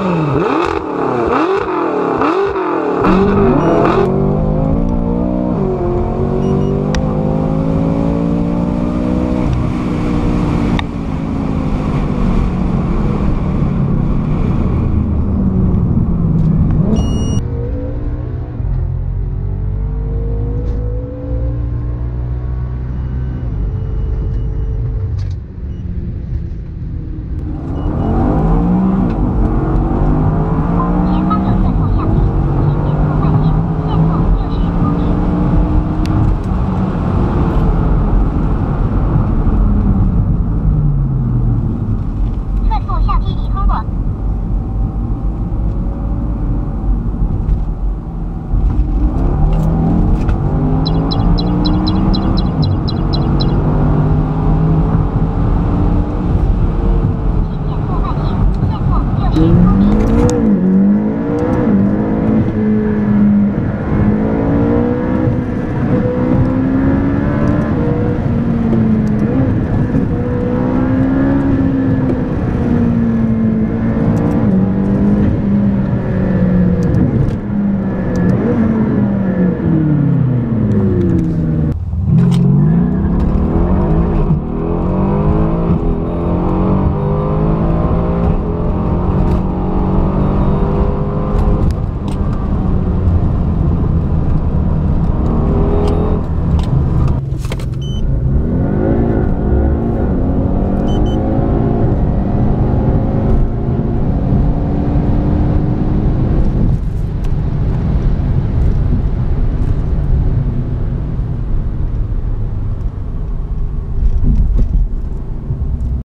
Oh.